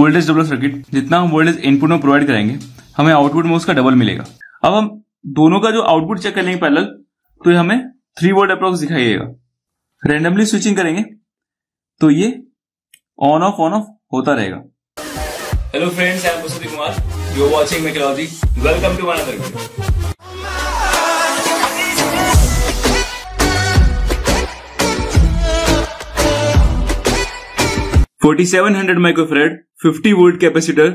Voltage double circuit जितना हम voltage input में प्रोवाइड करेंगे हमें आउटपुट में उसका डबल मिलेगा। अब हम दोनों का जो आउटपुट चेक कर लेंगे पैरेलल तो ये हमें थ्री वोल्ट अप्रोक्स दिखाई देगा रेंडमली स्विचिंग करेंगे तो ये ऑन ऑफ़ ऑन ऑफ़ होता रहेगा। Hello friends I am Kumar you are watching मेकलॉजी welcome to one other forty seven hundred microfarad fifty volt capacitor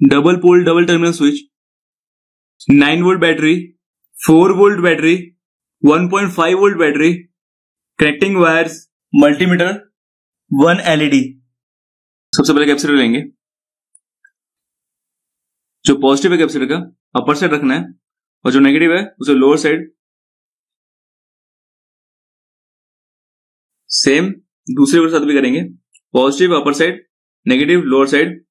double pole double terminal switch nine volt battery four volt battery one point five volt battery connecting wires multimeter one LED सबसे पहले capacitor लेंगे। जो positive है capacitor का upper side रखना है, और जो नेगेटिव है, उसे लोअर साइड सेम दूसरे के साथ भी करेंगे। Positive upper side negative lower side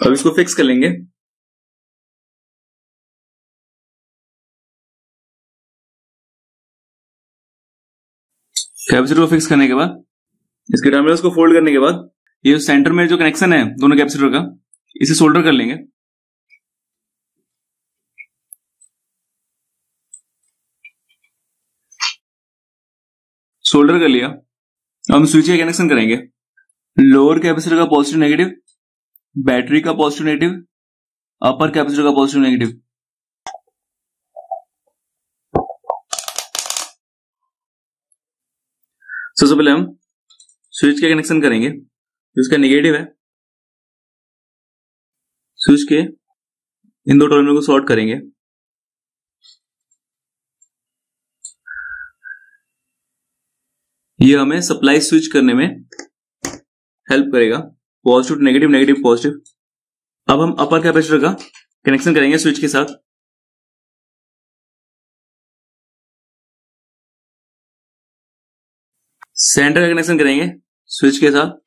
अब इसको फिक्स कर लेंगे। कैपेसिटर को फिक्स करने के बाद, इसके टर्मिनल्स को फोल्ड करने के बाद, ये सेंटर में जो कनेक्शन है, दोनों कैपेसिटर का, इसे सोल्डर कर लेंगे। सोल्डर कर लिया। हम स्विच का कनेक्शन करेंगे। लोअर कैपेसिटर का पॉजिटिव नेगेटिव बैटरी का पॉजिटिव नेगेटिव अपर कैपेसिटर का पॉजिटिव नेगेटिव सबसे पहले हम स्विच का कनेक्शन करेंगे जिसका नेगेटिव है। स्विच के इन दो टर्मिनल को शॉर्ट करेंगे। ये हमें सप्लाई स्विच करने में हेल्प करेगा। पॉजिटिव नेगेटिव नेगेटिव पॉजिटिव अब हम अपर कैपेसिटर का कनेक्शन करेंगे स्विच के साथ। सेंटर का कनेक्शन करेंगे स्विच के साथ।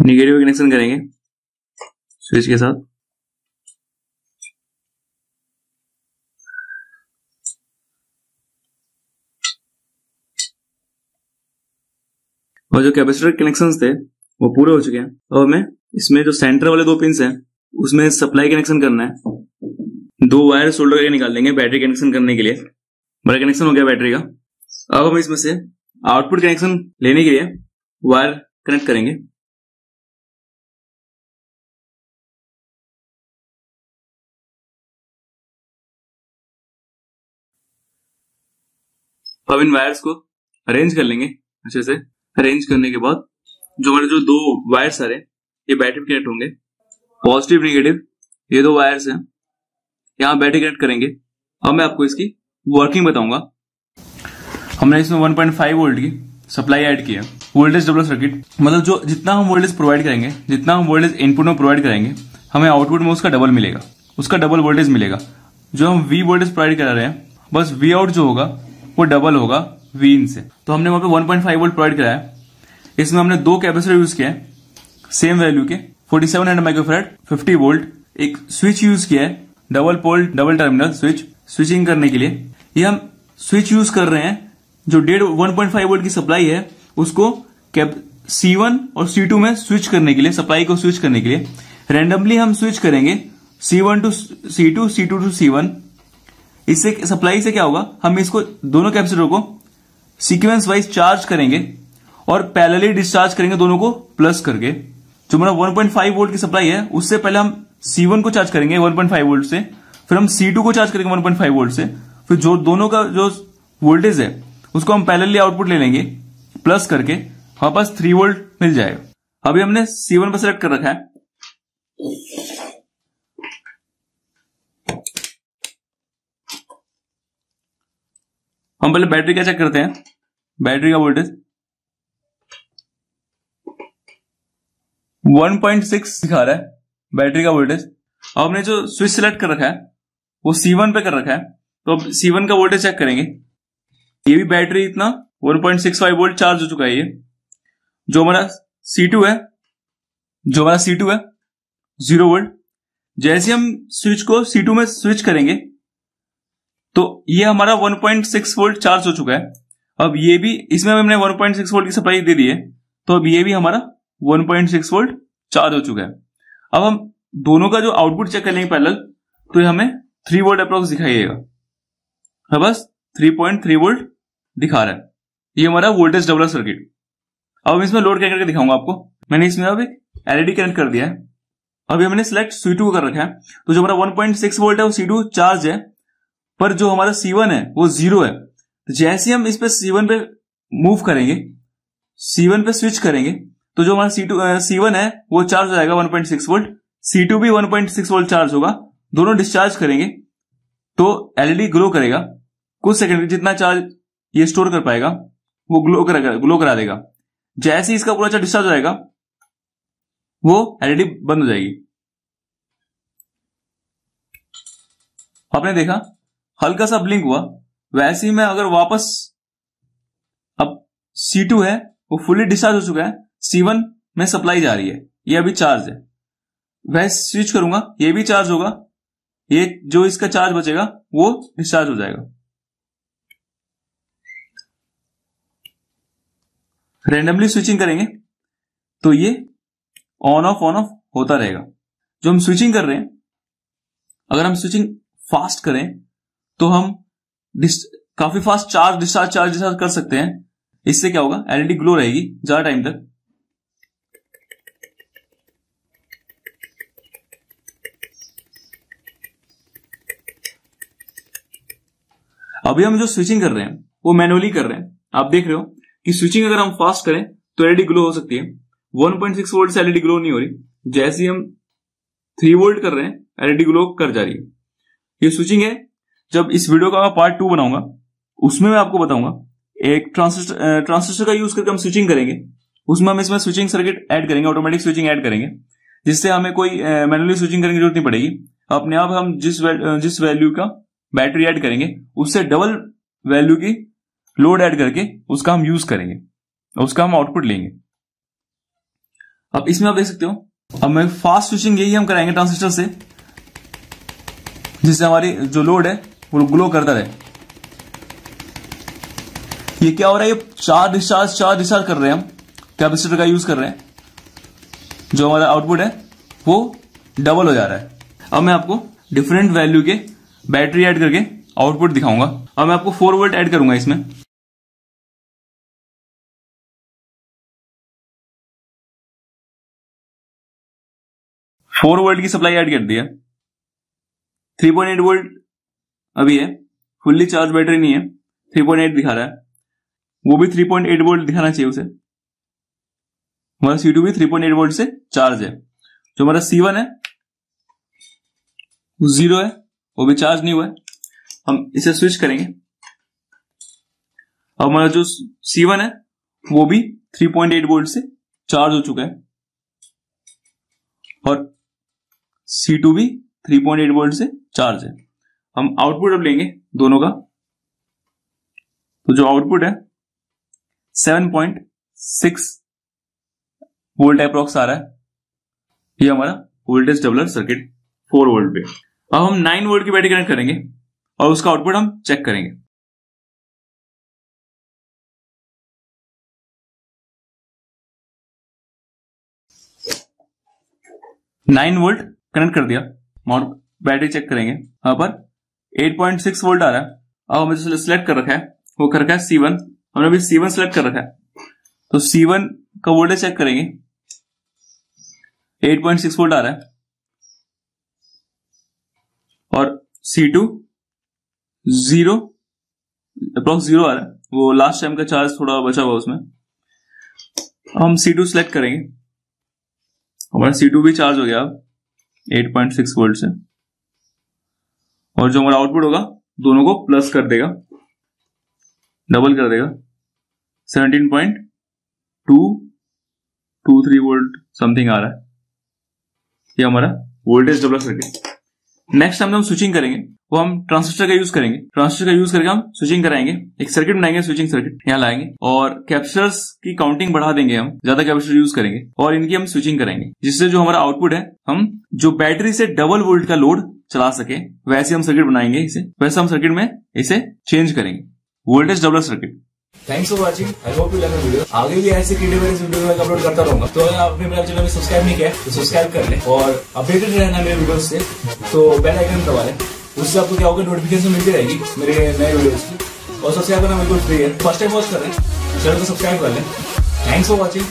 निगेटिव कनेक्शन करेंगे। स्विच के साथ। और जो कैपेसिटर कनेक्शन थे, वो पूरे हो चुके हैं। और हमें इसमें जो सेंटर वाले दो पिंस हैं, उसमें सप्लाई कनेक्शन करना है। दो वायर सोल्डर करके निकाल देंगे बैटरी कनेक्शन करने के लिए। बड़ा कनेक्शन हो गया बैटरी का। अब हम इसमें से आउटपुट कनेक्शन लेने के लिए वायर कनेक्ट करेंगे। अब इन वायर्स को अरेंज कर लेंगे अच्छे से। अरेंज करने के बाद जो हमारे जो दो वायर्स आ रहे ये बैटरी कनेक्ट होंगे। पॉजिटिव निगेटिव ये दो वायर्स हैं। यहाँ बैटरी कनेक्ट करेंगे। अब मैं आपको इसकी वर्किंग बताऊँगा। हमने इसमें 1.5 वोल्ट की सप्लाई ऐड किया वोल्टेज डबल सर्किट मतलब जो जितना हम वोल्टेज प्रोवाइड करेंगे, जितना हम वोल्टेज इनपुट में प्रोवाइड करेंगे, हमें आउटपुट में उसका डबल मिलेगा। उसका डबल वोल्टेज मिलेगा। जो हम वी वोल्टेज प्रोवाइड करा रहे हैं, बस वी आउट जो होगा वो डबल होगा वी इन से। तो हमने वहाँ पे 1.5 वोल्ट प्रोवाइड कराया इसमें हमने दो कैपेसिटर यूज़ किया है सेम वैल्यू के 4700 हंड्रेड माइक्रोफेरेड 50 वोल्ट एक स्विच यूज़ किया है double pole double terminal switch switching करने के लिए। ये हम स्विच यूज़ कर रहे हैं, जो डेढ़ 1.5 वोल्ट की सप्लाई है, उसको कैप C1 और C2 में स्विच करने के लिए सप्लाई को स्विच करने के लिए। रेंडमली हम स्विच करेंगे C one to C2 C2 to C1 इससे सप्लाई से क्या होगा? हम इसको दोनों कैपेसिटर को सीक्वेंस वाइज चार्ज करेंगे और पैरेलली डिस्चार्ज करेंगे दोनों को प्लस करके। जो मेरा 1.5 वोल्ट की सप्लाई है, उससे पहले हम C1 को चार्ज करेंगे 1.5 वोल्ट से, फिर हम C2 को चार्ज करेंगे 1.5 वोल्ट से, फिर जो दोनों का जो वोल्टेज है, उसको हम पैरेलली आउटपुट ले लेंगे प्लस करके, हमारे पास थ्री वोल्ट मिल जाएगा। अभी हमने C1 पर सेलेक्ट कर रखा है। हम पहले बैटरी का चेक करते हैं। बैटरी का वोल्टेज 1.6 दिखा रहा है, बैटरी का वोल्टेज अब हमने जो स्विच सिलेक्ट कर रखा है, वो C1 पे कर रखा है। तो अब C1 का वोल्टेज चेक करेंगे। ये भी बैटरी इतना 1.65 वोल्ट चार्ज हो चुका है ये। जो हमारा C2 है, जो हमारा C2 है ज़ीरो वोल्ट जैसे हम स्विच को C2 में स्विच करेंगे तो ये हमारा 1.6 वोल्ट चार्ज हो चुका है। अब ये भी, इसमें हमने 1.6 वोल्ट की सप्लाई दे दी है। तो अब ये भी हमारा 1.6 वोल्ट चार्ज हो चुका है। अब हम दोनों का जो आउटपुट चेक करेंगे पैरेलल तो ये हमें 3 वोल्ट अप्रोक्स हाँ बस 3.3 वोल्ट दिखा रहा है। ये हमारा वोल्टेज डबलर सर्किट अब इसमें लोड कनेक्ट करके दिखाऊँगा आपको? मैंने इसमें अब एलईडी कनेक्ट कर दिया है। अभी हमने सिलेक्ट C2 कर रखा है। तो जो हमारा 1.6 वोल्ट है, वो C2 चार्ज है। पर जो हमारा C1 है, वो ज़ीरो है। तो जैसे हम इस पे C1 पे मूव करेंगे C1 पे स्विच करेंगे तो जो हमारा C2 C1 है, वो चार्ज हो जाएगा 1.6 वोल्ट C2 भी 1.6 वोल्ट चार्ज होगा। दोनों डिस्चार्ज करेंगे तो एलईडी ग्लो करेगा। कुछ सेकंड जितना चार्ज ये स्टोर कर पाएगा, वो ग्लो करेगा ग्लो करा देगा। जैसे ही इसका पूरा चार्ज डिस्चार्ज हो जाएगा, वो एलईडी बंद हो जाएगी। आपने देखा? हल्का सा ब्लिंक हुआ। वैसे ही मैं अगर वापस अब C2 है, वो फुली डिस्चार्ज हो चुका है। C1 में सप्लाई जा रही है। ये अभी चार्ज है। वह स्विच करूँगा, ये भी चार्ज होगा। ये जो इसका चार्ज बचेगा, वो डिस्चार्ज हो जाएगा। रेंडमली स्विचिंग करेंगे तो ये ऑन ऑफ़ ऑन ऑफ़ होता रहेगा। जो हम स्विचिंग कर रहे हैं, अगर हम स्विचिंग फास्ट करें तो हम काफ़ी fast charge discharge charge discharge कर सकते हैं। इससे क्या होगा? एलईडी ग्लो रहेगी, ज़्यादा टाइम तक। अभी हम जो स्विचिंग कर रहे हैं, वो मैनुअली कर रहे हैं। आप देख रहे हो कि स्विचिंग अगर हम फास्ट करें तो एलईडी ग्लो हो सकती है। 1.6 वोल्ट से एलईडी ग्लो नहीं हो रही। जैसे हम 3 वोल्ट कर रहे हैं एलईडी ग्लो कर जा रही है। ये स्विचिंग है जब इस वीडियो का पार्ट टू बनाऊँगा, उसमें मैं आपको बताऊँगा, एक ट्रांसिस्टर ट्रांसिस्टर का यूज़ करके हम स्विचिंग करेंगे, उसमें हम इसमें स्विचिंग सर्किट ऐड करेंगे ऑटोमेटिक स्विचिंग ऐड करेंगे, जिससे हमें कोई मैनुअली स्विचिंग करने की ज़रूरत नहीं पड़ेगी। अपने आप हम जिस जिस वैल्यू का बैटरी ऐड करेंगे, उससे डबल वैल्यू की लोड ऐड करके उसका हम यूज़ करेंगे, उसका हम आउटपुट लेंगे। अब इसमें आप देख सकते हो, अब मैं फास्ट स्विचिंग यही हम कराएँगे ट्रांसिस्टर से, जिससे हमारी जो लोड है वो ग्लो करता रहे ये क्या हो रहा है? ये चार डिस्चार्ज चार डिस्चार्ज कर रहे हैं हम। कैपेसिटर का यूज़ कर रहे हैं। जो हमारा आउटपुट है, वो डबल हो जा रहा है। अब मैं आपको डिफरेंट वैल्यू के बैटरी ऐड करके आउटपुट दिखाऊँगा। अब मैं आपको फोर वोल्ट ऐड करूँगा इसमें। फोर वोल्ट की सप्लाई ऐड कर दिया 3.8 वोल्ट अभी है फुल्ली चार्ज बैटरी नहीं है 3.8 दिखा रहा है। वो भी 3.8 वोल्ट दिखाना चाहिए उसे। हमारा सी टू भी 3.8 वोल्ट से चार्ज है। जो हमारा C1 है, वो ज़ीरो है, वो भी चार्ज नहीं हुआ है। हम इसे स्विच करेंगे। अब हमारा जो C1 है, वो भी 3.8 वोल्ट से चार्ज हो चुका है। और सी टू भी 3.8 वोल्ट से चार्ज है। हम आउटपुट अब लेंगे दोनों का। तो जो आउटपुट है 7.6 वोल्ट अप्रोक्स आ रहा है। ये हमारा वोल्टेज डबलर सर्किट 4 वोल्ट पे। अब हम 9 वोल्ट की बैटरी कनेक्ट करेंगे और उसका आउटपुट हम चेक करेंगे। नाइन वोल्ट कनेक्ट कर दिया। माउंट बैटरी चेक करेंगे। यहाँ पर 8.6 वोल्ट आ रहा है। अब हमें जो सिलेक्ट कर रखा है। वो कर रखा है सी वन हमने अभी सी वन सिलेक्ट कर रखा है। तो सी वन का वोल्टेज चेक करेंगे। 8.6 वोल्ट आ रहा है। और C two zero approx zero आ रहा है। वो लास्ट टाइम का चार्ज थोड़ा बचा हुआ उसमें। हम सी टू सिलेक्ट करेंगे। हमारा सी टू भी चार्ज हो गया अब। 8.6 वोल्ट से। और जो हमारा आउटपुट होगा, दोनों को प्लस कर देगा। डबल कर देगा। 17.223 वोल्ट समथिंग आ रहा है। ये हमारा voltage double circuit next time हम स्विचिंग करेंगे, वो हम ट्रांसिस्टर का यूज़ करेंगे। ट्रांसिस्टर का यूज़ करके हम स्विचिंग कराएँगे। एक सर्किट बनाएँगे स्विचिंग सर्किट यहाँ लाएँगे। और कैप्चर्स की काउंटिंग बढ़ा देंगे हम, ज़्यादा कैपेसिटर यूज़ करेंगे। और इनकी हम स्विचिंग करेंगे जिससे जो हमारा आउटपुट है, हम जो बैटरी से डबल वोल्ट का लोड चला सके, वैसे हम सर्किट बनाएँगे इसे, वैसे हम सर्किट में इसे चेंज करेंगे। Voltage doubler circuit thanks for watching I hope you like video आगे भी ऐसे क्रिएटिव वीडियो मैं अपलोड करता रहूँगा। तो अगर आपने मेरा चैनल सब्सक्राइब नहीं किया तो सब्सक्राइब कर ले और अपडेटेड रहना मेरे वीडियोस से। तो बेल आइकन दबा लें। उससे आपको क्या होगा नोटिफिकेशन मिलती रहेगी मेरे नए वीडियोस की। और सब्सक्राइब करना बिल्कुल फ्री है। फ़र्स्ट टाइम वॉच कर रहे हैं। चैनल को सब्सक्राइब कर लें। Thanks for watching